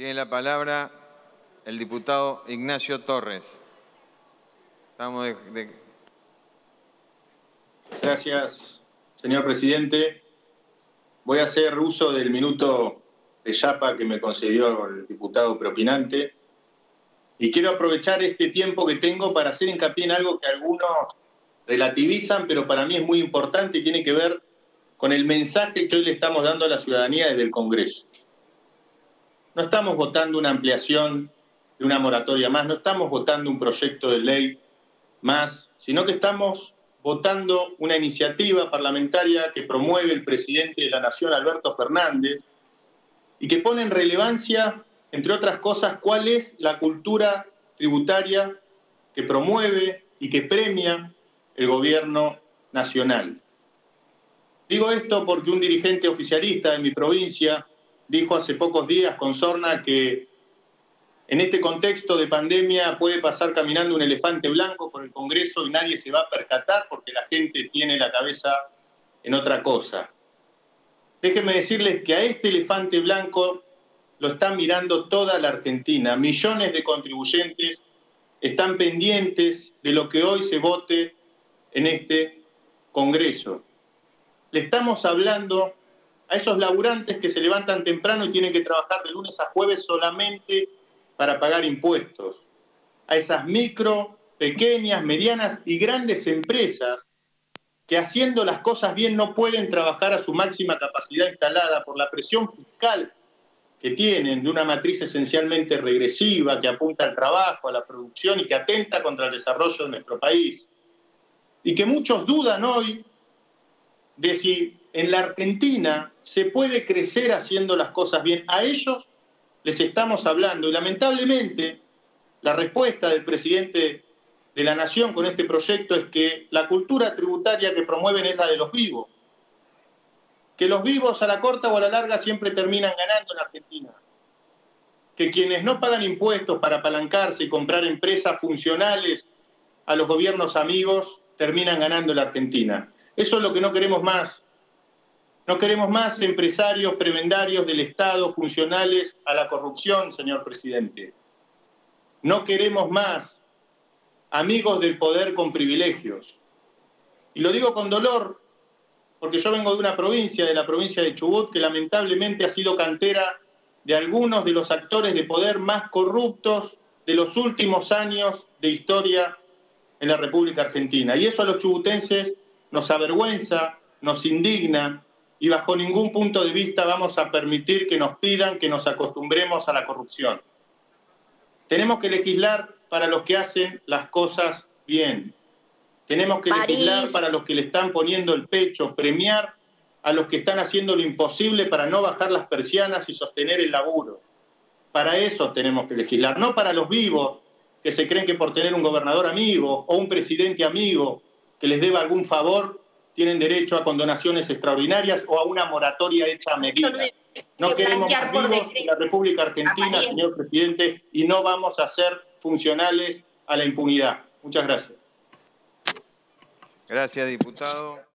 Tiene la palabra el diputado Ignacio Torres. Estamos de, Gracias, señor presidente. Voy a hacer uso del minuto de chapa que me concedió el diputado propinante. Y quiero aprovechar este tiempo que tengo para hacer hincapié en algo que algunos relativizan, pero para mí es muy importante y tiene que ver con el mensaje que hoy le estamos dando a la ciudadanía desde el Congreso. No estamos votando una ampliación de una moratoria más, no estamos votando un proyecto de ley más, sino que estamos votando una iniciativa parlamentaria que promueve el presidente de la Nación, Alberto Fernández, y que pone en relevancia, entre otras cosas, cuál es la cultura tributaria que promueve y que premia el gobierno nacional. Digo esto porque un dirigente oficialista de mi provincia dijo hace pocos días con Sorna que en este contexto de pandemia puede pasar caminando un elefante blanco por el Congreso y nadie se va a percatar porque la gente tiene la cabeza en otra cosa. Déjenme decirles que a este elefante blanco lo está mirando toda la Argentina. Millones de contribuyentes están pendientes de lo que hoy se vote en este Congreso. Le estamos hablando a esos laburantes que se levantan temprano y tienen que trabajar de lunes a jueves solamente para pagar impuestos, a esas micro, pequeñas, medianas y grandes empresas que haciendo las cosas bien no pueden trabajar a su máxima capacidad instalada por la presión fiscal que tienen de una matriz esencialmente regresiva que apunta al trabajo, a la producción y que atenta contra el desarrollo de nuestro país. Y que muchos dudan hoy de si en la Argentina se puede crecer haciendo las cosas bien. A ellos les estamos hablando. Y lamentablemente, la respuesta del presidente de la Nación con este proyecto es que la cultura tributaria que promueven es la de los vivos. Que los vivos a la corta o a la larga siempre terminan ganando en Argentina. Que quienes no pagan impuestos para apalancarse y comprar empresas funcionales a los gobiernos amigos terminan ganando en la Argentina. Eso es lo que no queremos más. No queremos más empresarios prebendarios del Estado funcionales a la corrupción, señor presidente. No queremos más amigos del poder con privilegios. Y lo digo con dolor, porque yo vengo de una provincia, de la provincia de Chubut, que lamentablemente ha sido cantera de algunos de los actores de poder más corruptos de los últimos años de historia en la República Argentina. Y eso a los chubutenses nos avergüenza, nos indigna, y bajo ningún punto de vista vamos a permitir que nos pidan que nos acostumbremos a la corrupción. Tenemos que legislar para los que hacen las cosas bien. Tenemos que legislar para los que le están poniendo el pecho, premiar a los que están haciendo lo imposible para no bajar las persianas y sostener el laburo. Para eso tenemos que legislar, no para los vivos que se creen que por tener un gobernador amigo o un presidente amigo que les deba algún favor, tienen derecho a condonaciones extraordinarias o a una moratoria hecha a medida. No queremos más vivos en la República Argentina, señor presidente, y no vamos a ser funcionales a la impunidad. Muchas gracias. Gracias, diputado.